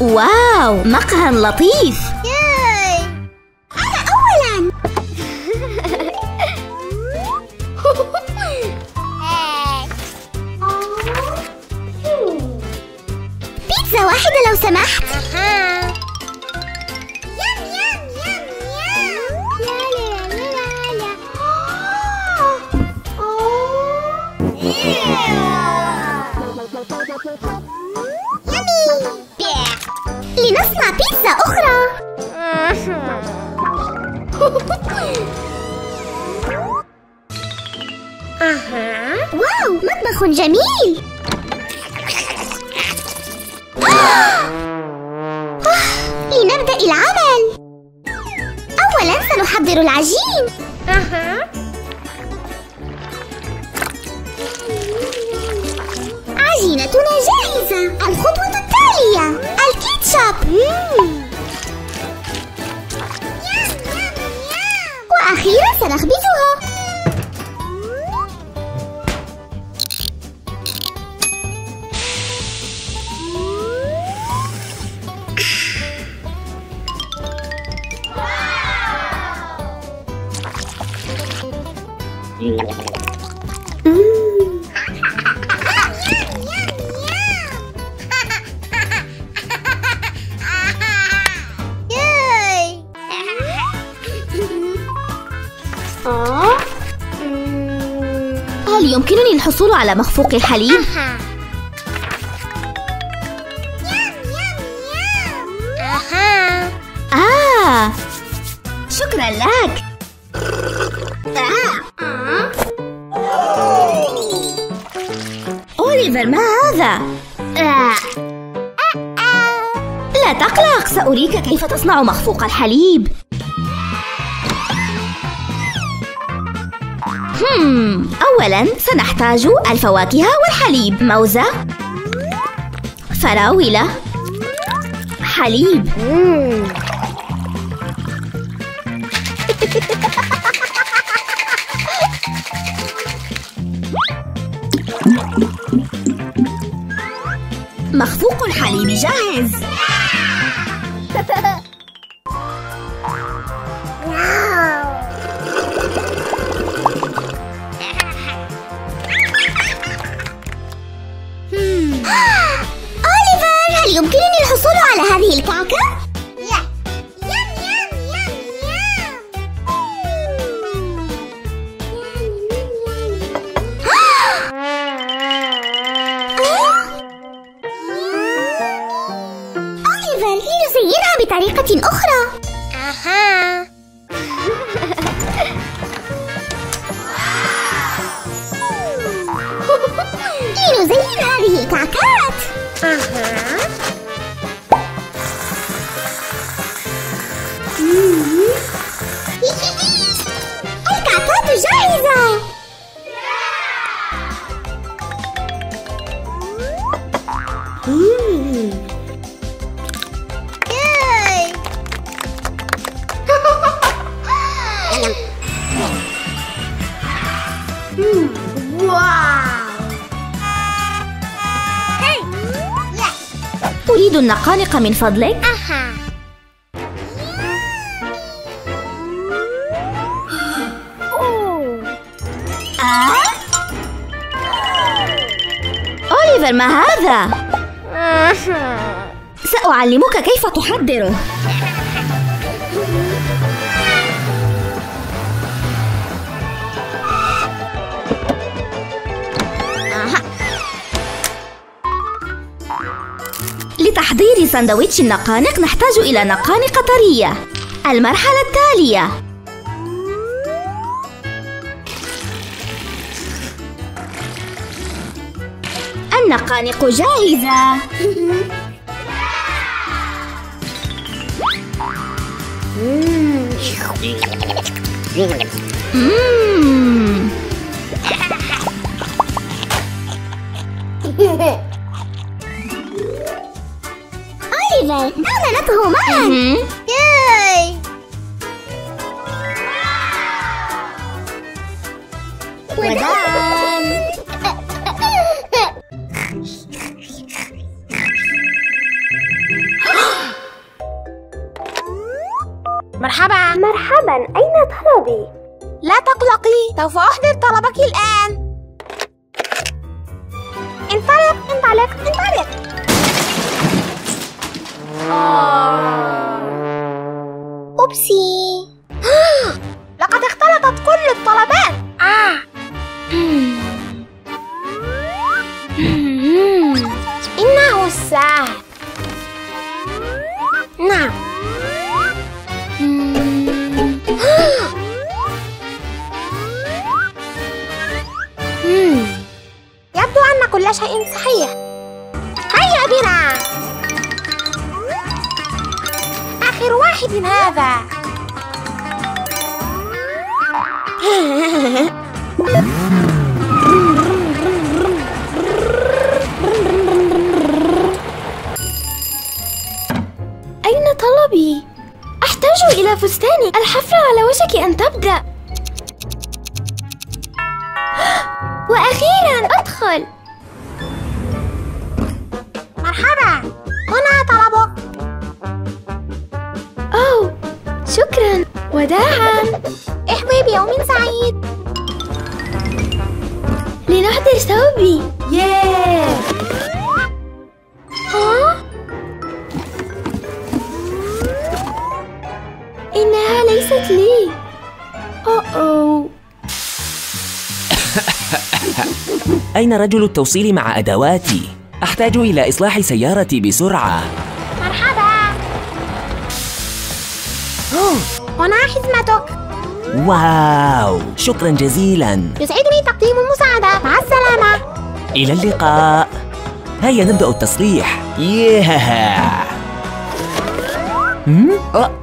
واو مقهى لطيف. ياي. أنا أولاً. بيتزا واحدة لو سمحت. مطبخ جميل. آه، لنبدأ العمل. أولا سنحضر العجين. عجينتنا جاهزة. الخطوة التالية. الكيتشب. وأخيرا سنخبزها. هل يمكنني الحصول على مخفوق الحليب؟ آه. شكرا لك. أوليفر ما هذا؟ لا تقلق سأريك كيف تصنع مخفوق الحليب. هم أولا سنحتاج الفواكه والحليب. موزة. فراولة. حليب. مخفوق الحليب جاهز. النقانق من فضلك. أها. أوليفر ما هذا؟ سأعلمك كيف تحضره. سندويتش النقانق نحتاج إلى نقانق طرية المرحلة التالية النقانق جاهزة مم. دونته معا. ياي. ودان مرحبا. مرحبا. أين طلبي؟ لا تقلقي سوف أحضر طلبك الآن. انطلق انطلق انطلق. Oopsie! آخر واحد هذا. أين طلبي؟ أحتاج إلى فستاني الحفلة على وشك أن تبدأ. وأخيرا أدخل. شكرا. وداعا. احظي بيوم سعيد. لنحضر ثوبي. ياه ها؟ إنها ليست لي. أوه أوه. أين رجل التوصيل مع أدواتي؟ أحتاج إلى إصلاح سيارتي بسرعة. هنا حزمتك واو شكرا جزيلا. يسعدني تقديم المساعدة. مع السلامة. إلى اللقاء. هيا نبدأ التصليح ياه هم؟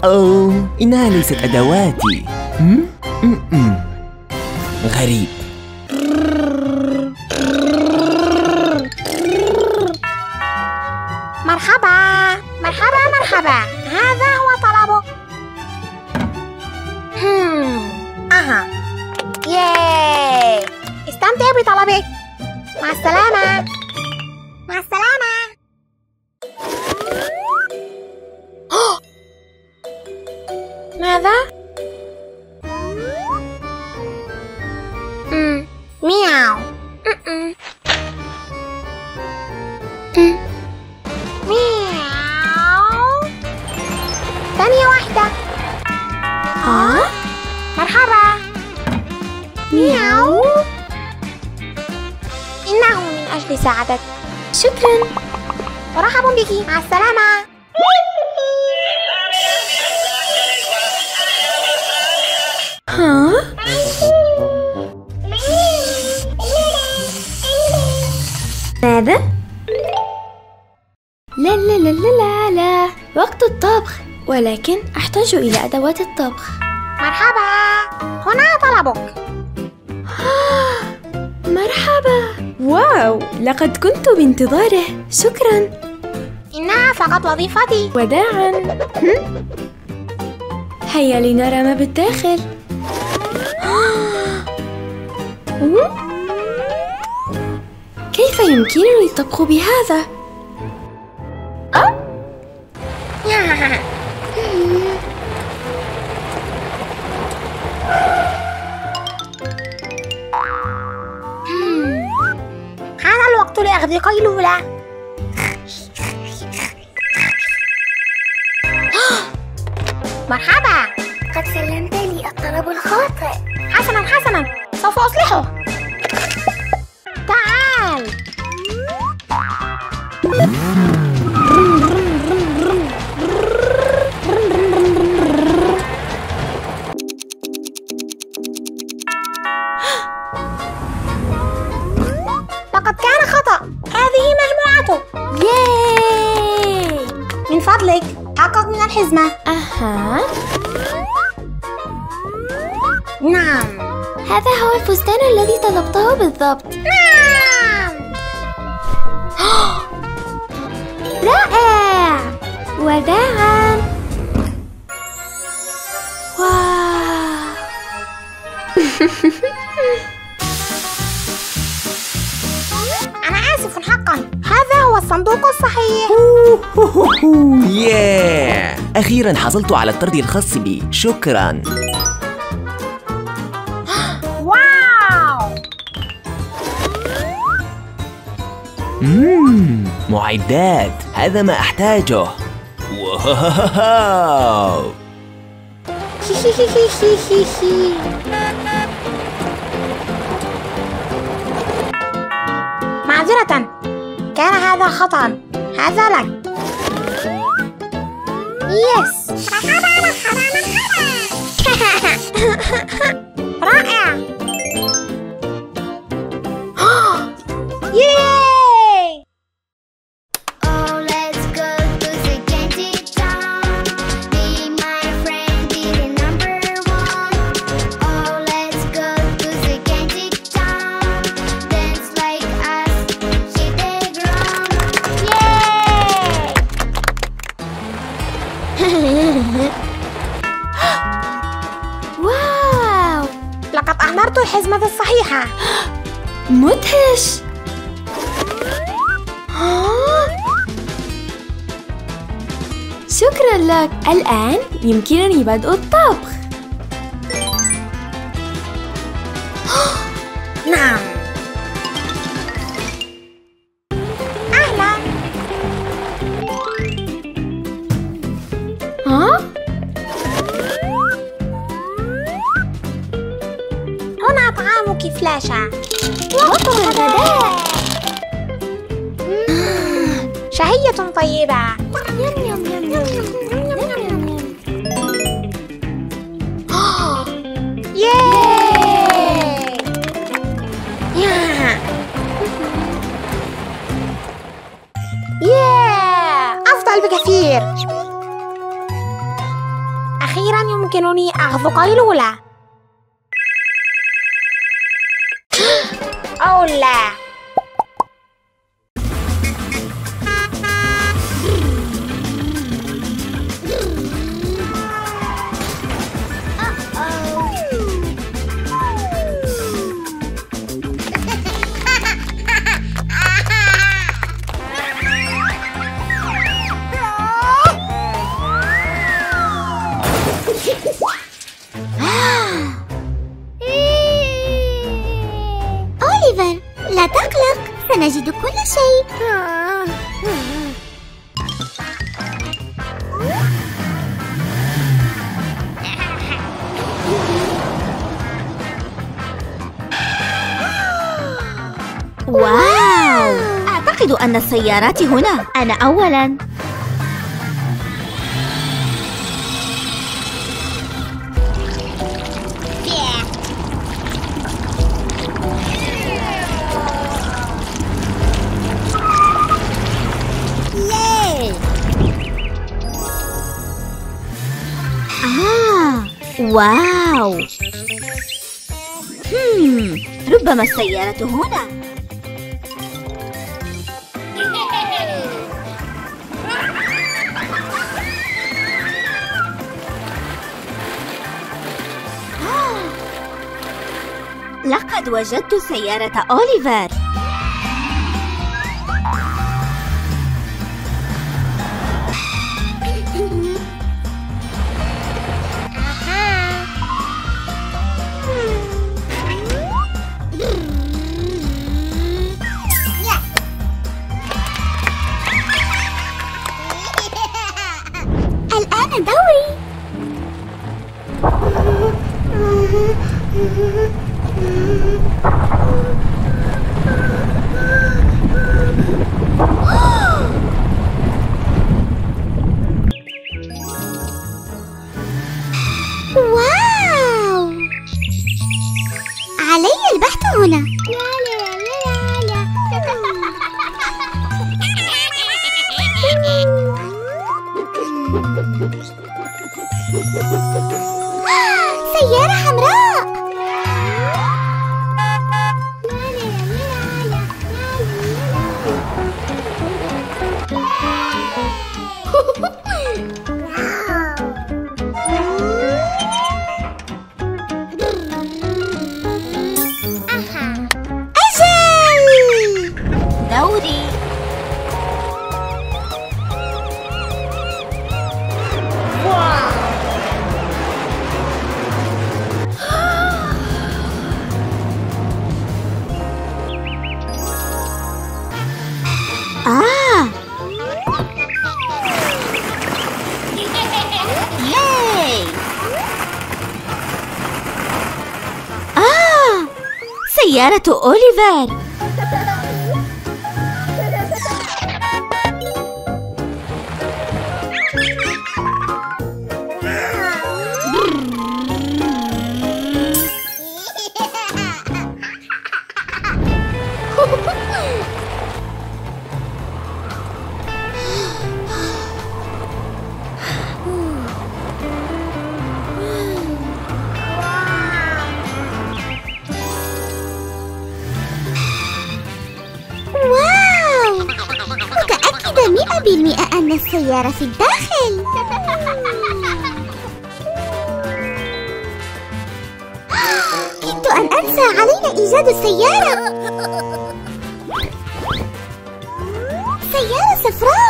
أوه إنها ليست أدواتي. غريب. استمتع بطلبك مع السلامة مع السلامة ماذا؟ مم. مياو من أجل ساعدك شكرا. مرحبا بك. مع السلامة. ها؟ ماذا؟ لا لا لا لا لا لا. وقت الطبخ. ولكن أحتاج إلى أدوات الطبخ. مرحبا. هنا طلبك. مرحبا. واو لقد كنت بانتظاره شكرا إنها فقط وظيفتي وداعا؟ هيا لنرى ما بالداخل؟ كيف يمكنني الطبخ بهذا؟ لأخذ قيلولة مرحبا. قد سلمت لي الطلب الخاطئ. حسنا حسنا. سوف أصلحه. تعال. الحزمة أها نعم هذا هو الفستان الذي طلبته بالضبط نعم رائع وداعا واو الصندوق الصحيح. ياه أخيرا حصلت على الطرد الخاص بي. شكرا. واو! معدات. هذا ما أحتاجه. واو. معذرة. كان هذا خطأ. هذا لك. يس رائع. ياي مدهش. شكرا لك. الآن يمكنني بدء الطبخ. طعامك فلاشة وقت الغداء. شهية طيبة. ياي يا يا أفضل بكثير. أخيرا يمكنني أخذ قيلولة السيارات هنا. أنا أولاً. واو هم ربما السيارة هنا. لقد وجدت سيارة أوليفر. الآن دوري. Thank you. دوري. واو آه. ياي. آه. سيارة أوليفر. بالمئة أن السيارة في الداخل. كدت أن أنسى علينا إيجاد السيارة. سيارة صفراء.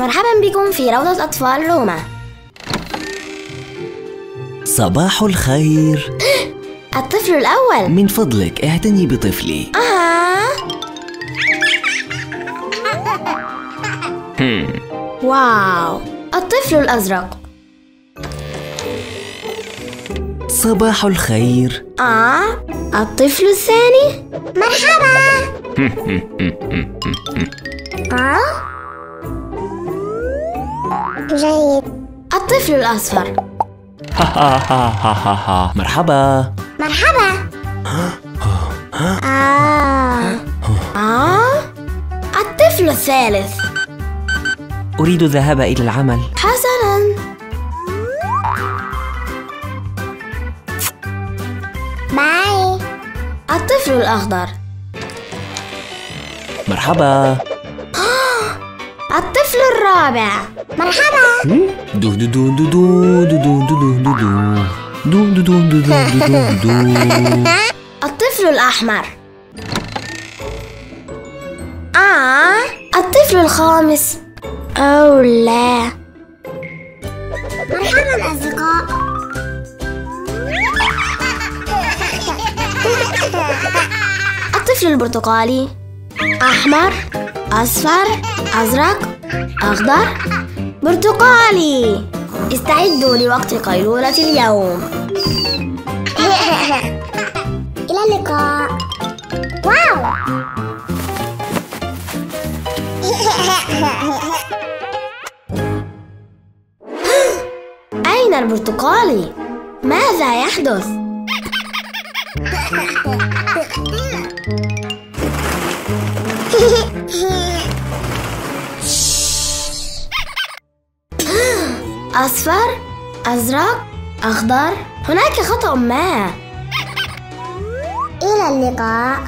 مرحبا بكم في روضة أطفال روما. صباح الخير. الطفل الأول. من فضلك اعتني بطفلي. آه. واو. الطفل الأزرق. صباح الخير. آه. الطفل الثاني. مرحبا. آه؟ جيد. الطفل الأصفر. ها ها ها ها ها ها مرحبا. مرحبا. آه. آه. الطفل الثالث. أريد الذهاب إلى العمل. حسنا. باي الطفل الأخضر. مرحبا. الطفل الرابع. مرحبا. دو دو دو دو دو دو دو دو دو دو دو دو دو دو دو دو دو الطفل الأحمر. آه الطفل الخامس. أو لا. مرحبا أصدقاء الطفل البرتقالي. أحمر أصفر أزرق أخضر. برتقالي استعدوا لوقت قيلولة اليوم إلى اللقاء واو أين البرتقالي؟ ماذا يحدث؟ أصفر أزرق أخضر هناك خطأ ما إلى اللقاء.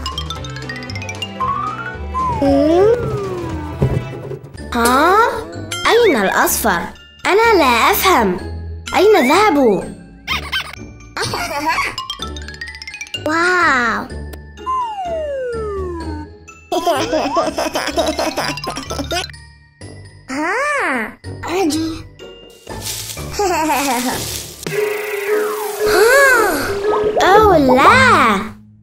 ها؟ أين الأصفر؟ أنا لا أفهم أين ذهبوا؟ واو أوه لا.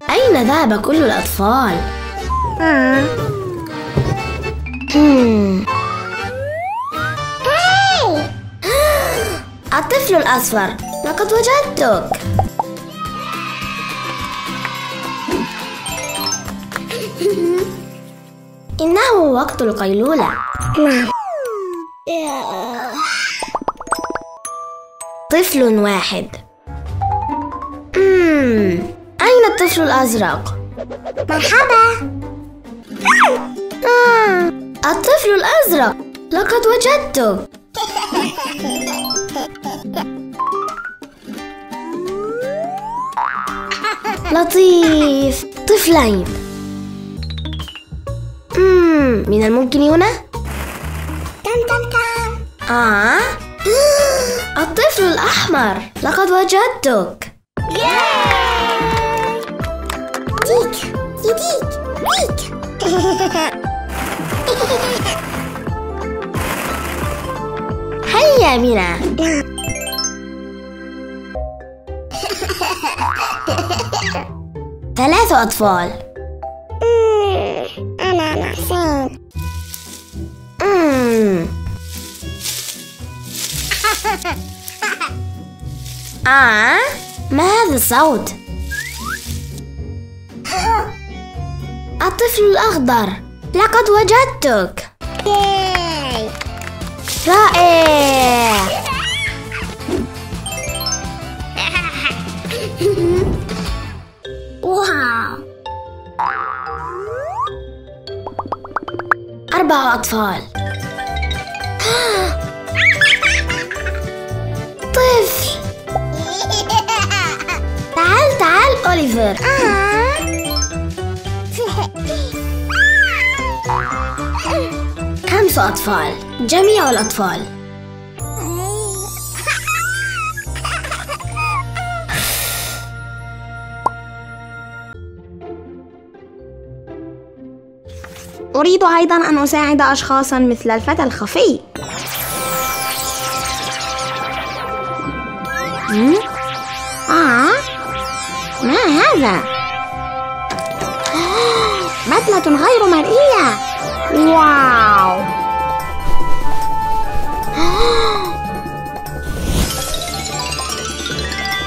أين ذهب كل الأطفال؟ هاي الطفل الأصفر. لقد وجدتك. إنه وقت القيلولة. نعم. طفل واحد مم. أين الطفل الأزرق؟ مرحبا آه. الطفل الأزرق لقد وجدتك لطيف طفلين مم. من الممكن هنا؟ تم تم تم آه الطفل الأحمر. لقد وجدتك. ديك يديك ديك. هيا بنا ثلاث أطفال. أنا محسن آه؟ ما هذا الصوت؟ الطفل الأخضر. لقد وجدتك. رائع. واو. أربع أطفال. تعال تعال أوليفر. خمس أطفال؟ جميع الأطفال. أريد أيضا أن أساعد أشخاصا مثل الفتى الخفي؟ آه هذا؟ بدلة غير مرئية. واو.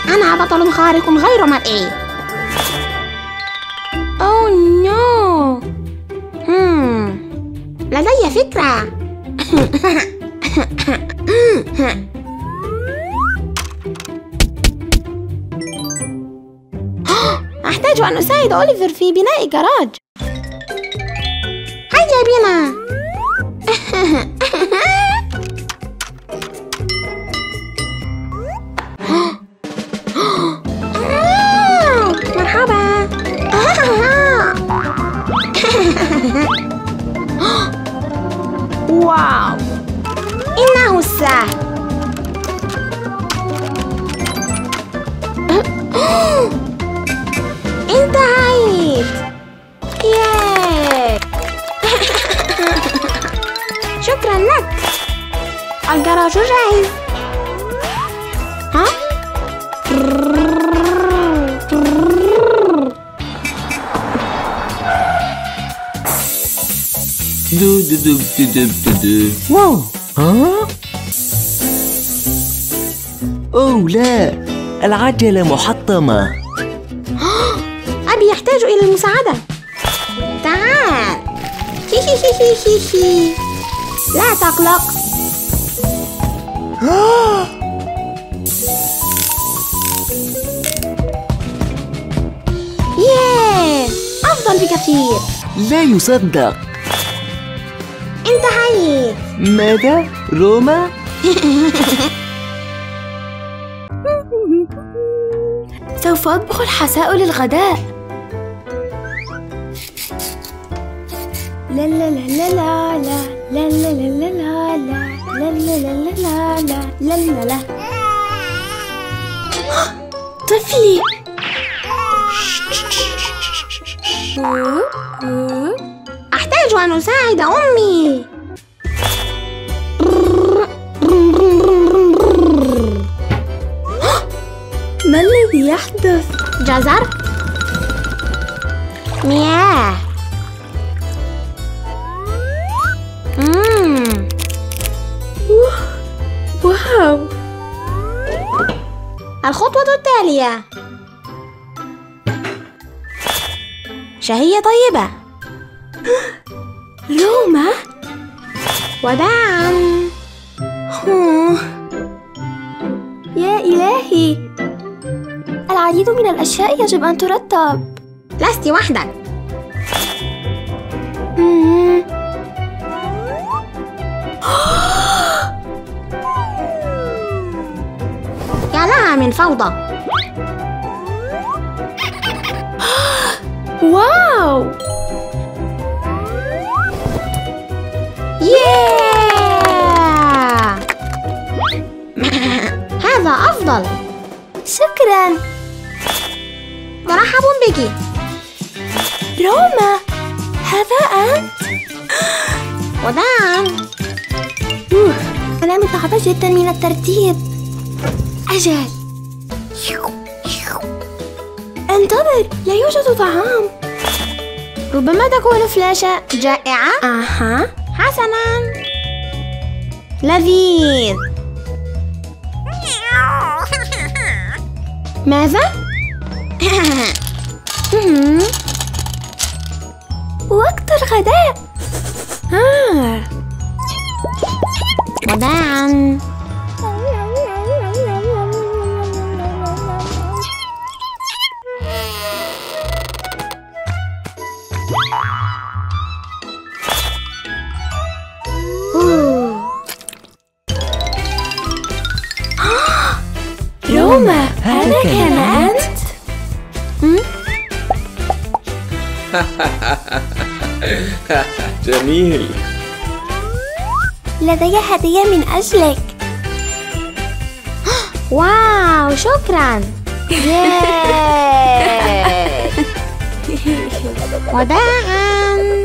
أنا بطل خارق غير مرئي. أوه نو. لدي فكرة. أن أساعد أوليفر في بناء جراج هيا بنا دو. واو. ها؟ أوه لا. العجلة محطمة. أبي يحتاج إلى المساعدة. تعال. هي هي هي هي هي. لا تقلق. ياه أفضل بكثير. لا يصدق. انتهيت ماذا؟ روما؟ سوف أطبخ الحساء للغداء لا لا لا لا لا لا لا لا لا لا لا لا لا لا لا لا لا لا طفلي أحتاج أن أساعد أمي. ما الذي يحدث؟ جزر. مياه. مم. واو. الخطوة التالية. شهية طيبة. روما وداعا. يا إلهي. العديد من الأشياء يجب أن ترتب. لست وحدك. يا لها من فوضى. واو. هذا أفضل. شكرا. مرحب بك. روما هذا أنت؟ وداعا أنا متعبة جدا من الترتيب. أجل. انتظر لا يوجد طعام. ربما تكون فلاشة جائعة. أها. حسنا لذيذ ماذا؟ وقت الغداء آه. جميل. لدي هدية من أجلك. واو شكرا. وداعا.